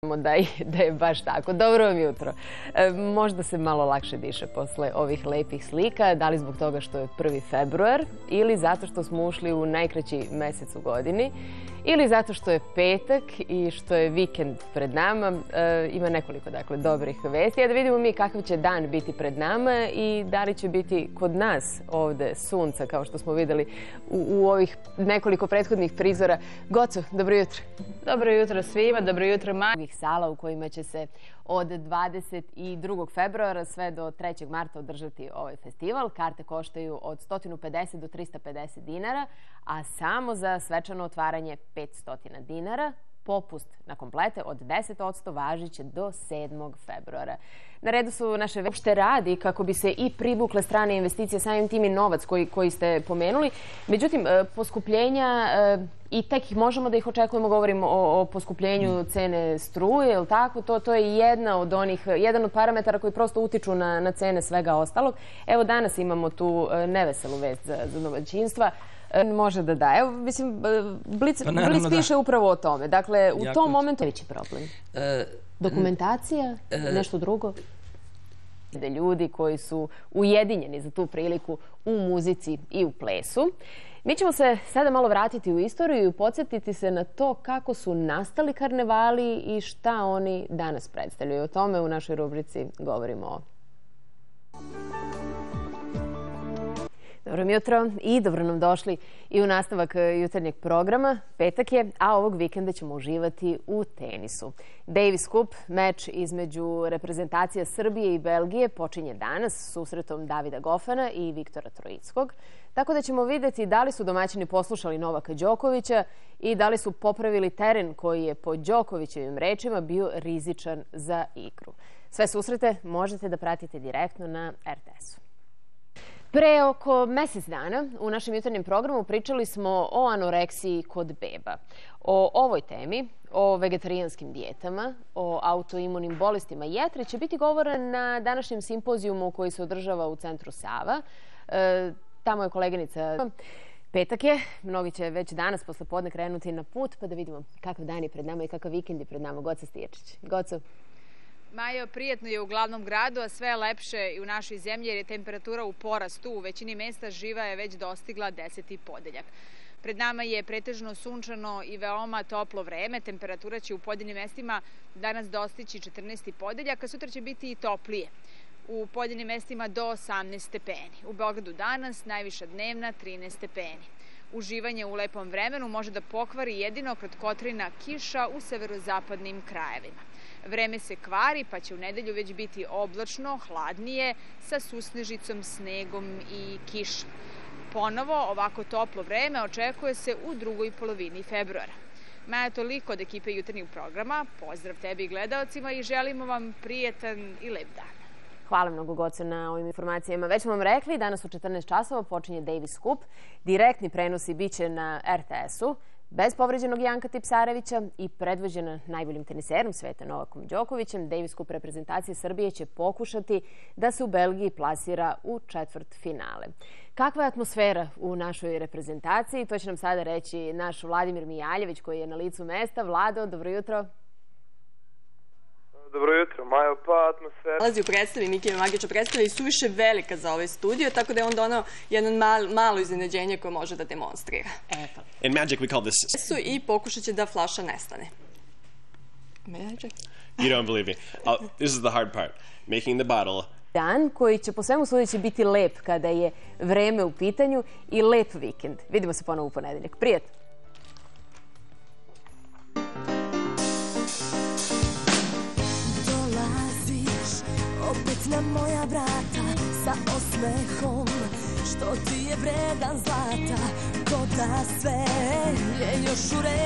da da je baš tako. Dobro vam jutro. E, možda se malo lakše diše posle ovih lepih slika, da li zbog toga što je 1. februar ili zato što smo ušli u najkraći mesec u godini ili zato što je petak i što je vikend pred nama. E, ima nekoliko dakle, dobrih vesti. Ja da vidimo mi kakav će dan biti pred nama i da li će biti kod nas ovde sunca, kao što smo videli u, u ovih nekoliko prethodnih prizora. Goco, dobro jutro. Dobro jutro svima, dobro jutro Maj. Sala u kojima će se od 22. februara sve do 3. marta održati ovaj festival. Karte koštaju od 150 do 350 dinara, a samo za svečano otvaranje 500 dinara popust na komplete od 10% važiće do 7. februara. Na redu su naše uopšte radi kako bi se i privukle strane investicije, samim tim i novac koji, koji ste pomenuli. Međutim, e, poskupljenja e, i tek možemo da ih očekujemo, govorimo o, o poskupljenju cene struje, je tako? To, to je jedna od onih, jedan od parametara koji prosto utiču na, na cene svega ostalog. Evo danas imamo tu e, neveselu vest za, za domaćinstva. Može da da. Evo, mislim, Blic, pa Blic da. piše da. upravo o tome. Dakle, u jako tom momentu veći problem. E, Dokumentacija, e, nešto drugo? Da ljudi koji su ujedinjeni za tu priliku u muzici i u plesu. Mi ćemo se sada malo vratiti u istoriju i podsjetiti se na to kako su nastali karnevali i šta oni danas predstavljaju. O tome u našoj rubrici govorimo o Dobro mi jutro i dobro nam došli i u nastavak e, jutarnjeg programa. Petak je, a ovog vikenda ćemo uživati u tenisu. Davis Cup, meč između reprezentacija Srbije i Belgije, počinje danas susretom Davida Gofana i Viktora Trojickog. Tako da ćemo videti da li su domaćini poslušali Novaka Đokovića i da li su popravili teren koji je po Đokovićevim rečima bio rizičan za igru. Sve susrete možete da pratite direktno na RTS-u. Pre oko mesec dana u našem jutarnjem programu pričali smo o anoreksiji kod beba. O ovoj temi, o vegetarijanskim dijetama, o autoimunim bolestima jetre će biti govora na današnjem simpozijumu koji se održava u centru Sava. E, tamo je koleginica Petak je, mnogi će već danas posle podne krenuti na put, pa da vidimo kakav dan je pred nama i kakav vikend je pred nama. Goca Stiječić. Goco. Majo, prijetno je u glavnom gradu, a sve je lepše i u našoj zemlji jer je temperatura u porastu. U većini mesta živa je već dostigla deseti podeljak. Pred nama je pretežno sunčano i veoma toplo vreme. Temperatura će u pojedinim mestima danas dostići 14. podeljak, a sutra će biti i toplije. U pojedinim mestima do 18 stepeni. U Beogradu danas najviša dnevna 13 stepeni. Uživanje u lepom vremenu može da pokvari jedino kratkotrina kiša u severozapadnim krajevima. Vreme se kvari, pa će u nedelju već biti oblačno, hladnije, sa susnežicom, snegom i kišom. Ponovo, ovako toplo vreme očekuje se u drugoj polovini februara. Maja, toliko od ekipe jutarnjeg programa. Pozdrav tebi i gledalcima i želimo vam prijetan i lep dan. Hvala mnogo Goce na ovim informacijama. Već smo vam rekli, danas u 14 časova počinje Davis Cup. Direktni prenosi biće na RTS-u. Bez povređenog Janka Tipsarevića i predvođena najboljim teniserom sveta Novakom Đokovićem, Davis Cup reprezentacije Srbije će pokušati da se u Belgiji plasira u četvrt finale. Kakva je atmosfera u našoj reprezentaciji? To će nam sada reći naš Vladimir Mijaljević koji je na licu mesta. Vlado, dobro jutro. Pa atmosfera... Nalazi u predstavi Mikije Magića predstavi su više velika za ovaj studio, tako da je on donao jedno mal, malo iznenađenje koje može da demonstrira. Eto. In Magic we call this... Su I pokušat će da flaša nestane. Magic? You don't believe me. Oh, this is the hard part. Making the bottle dan koji će po svemu sudeći biti lep kada je vreme u pitanju i lep vikend. Vidimo se ponovo u ponedeljak. Prijatno! Na moja vrata sa osmehom Što ti je vredan zlata Ko da sve je još u redu